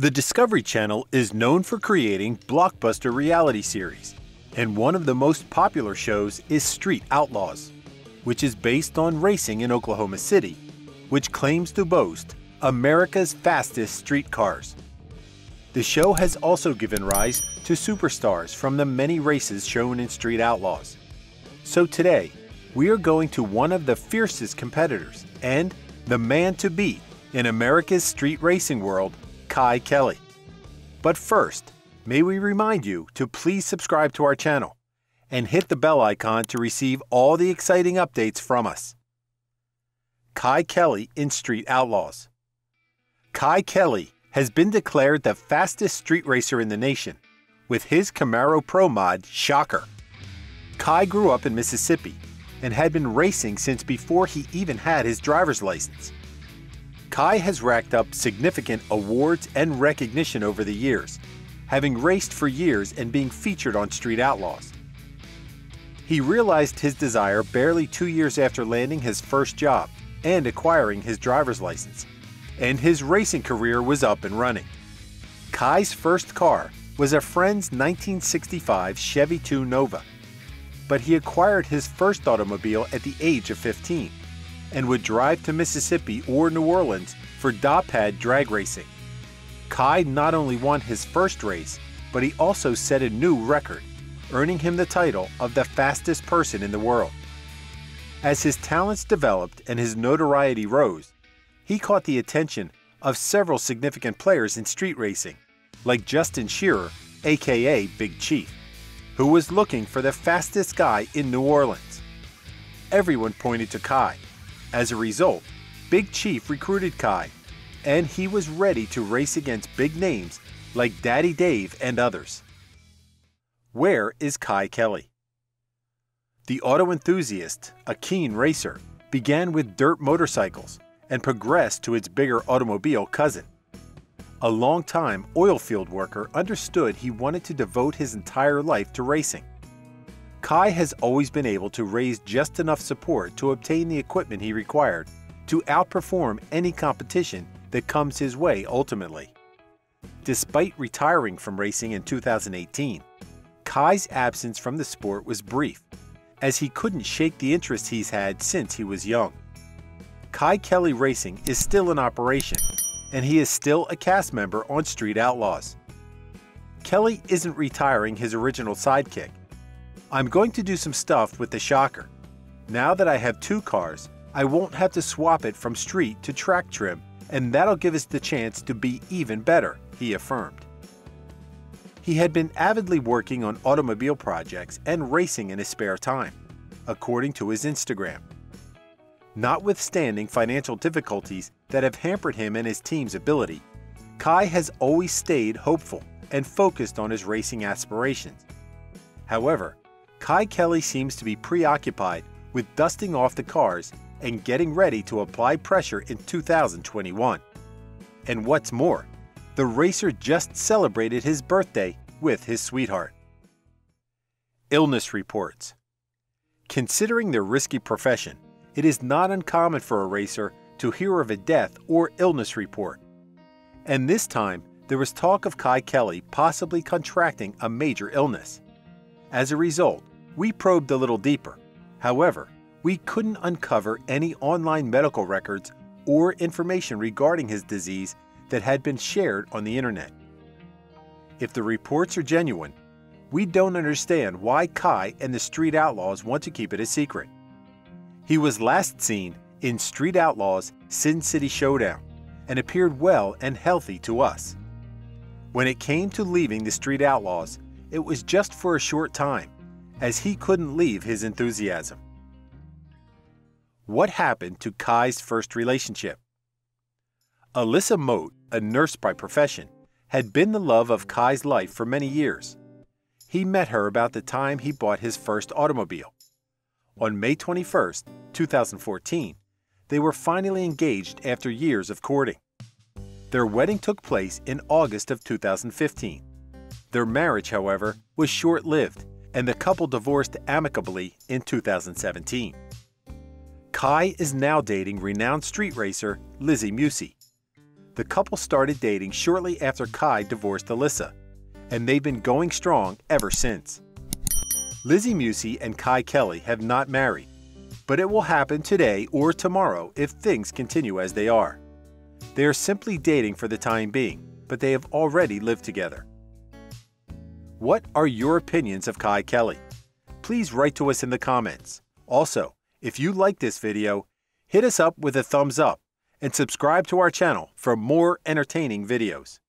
The Discovery Channel is known for creating blockbuster reality series, and one of the most popular shows is Street Outlaws, which is based on racing in Oklahoma City, which claims to boast America's fastest street cars. The show has also given rise to superstars from the many races shown in Street Outlaws. So today, we are going to one of the fiercest competitors and the man to beat in America's street racing world, Kye Kelley. But first, may we remind you to please subscribe to our channel and hit the bell icon to receive all the exciting updates from us. Kye Kelley in Street Outlaws. Kye Kelley has been declared the fastest street racer in the nation with his Camaro Pro Mod Shocker. Kye grew up in Mississippi and had been racing since before he even had his driver's license. Kye has racked up significant awards and recognition over the years, having raced for years and being featured on Street Outlaws. He realized his desire barely two years after landing his first job and acquiring his driver's license, and his racing career was up and running. Kye's first car was a friend's 1965 Chevy 2 Nova, but he acquired his first automobile at the age of 15 and would drive to Mississippi or New Orleans for Dopad drag racing. Kye not only won his first race, but he also set a new record, earning him the title of the fastest person in the world. As his talents developed and his notoriety rose, he caught the attention of several significant players in street racing, like Justin Shearer, aka Big Chief, who was looking for the fastest guy in New Orleans. Everyone pointed to Kye. As a result, Big Chief recruited Kye, and he was ready to race against big names like Daddy Dave and others. Where is Kye Kelley? The auto enthusiast, a keen racer, began with dirt motorcycles and progressed to its bigger automobile cousin. A long-time oil field worker understood he wanted to devote his entire life to racing. Kye has always been able to raise just enough support to obtain the equipment he required to outperform any competition that comes his way ultimately. Despite retiring from racing in 2018, Kye's absence from the sport was brief, as he couldn't shake the interest he's had since he was young. Kye Kelley Racing is still in operation, and he is still a cast member on Street Outlaws. Kelley isn't retiring his original sidekick. I'm going to do some stuff with the Shocker. Now that I have two cars, I won't have to swap it from street to track trim, and that'll give us the chance to be even better, he affirmed. He had been avidly working on automobile projects and racing in his spare time, according to his Instagram. Notwithstanding financial difficulties that have hampered him and his team's ability, Kye has always stayed hopeful and focused on his racing aspirations. However, Kye Kelley seems to be preoccupied with dusting off the cars and getting ready to apply pressure in 2021. And what's more, the racer just celebrated his birthday with his sweetheart. Illness reports. Considering their risky profession, it is not uncommon for a racer to hear of a death or illness report. And this time, there was talk of Kye Kelley possibly contracting a major illness. As a result, we probed a little deeper. However, we couldn't uncover any online medical records or information regarding his disease that had been shared on the internet. If the reports are genuine, we don't understand why Kye and the Street Outlaws want to keep it a secret. He was last seen in Street Outlaws Sin City Showdown and appeared well and healthy to us. When it came to leaving the Street Outlaws, it was just for a short time, as he couldn't leave his enthusiasm. What happened to Kye's first relationship? Alisa Mote, a nurse by profession, had been the love of Kye's life for many years. He met her about the time he bought his first automobile. On May 21, 2014, they were finally engaged after years of courting. Their wedding took place in August of 2015. Their marriage, however, was short-lived, and the couple divorced amicably in 2017. Kye is now dating renowned street racer Lizzy Musi. The couple started dating shortly after Kye divorced Alisa, and they've been going strong ever since. Lizzy Musi and Kye Kelley have not married, but it will happen today or tomorrow if things continue as they are. They are simply dating for the time being, but they have already lived together. What are your opinions of Kye Kelley? Please write to us in the comments. Also, if you like this video, hit us up with a thumbs up and subscribe to our channel for more entertaining videos.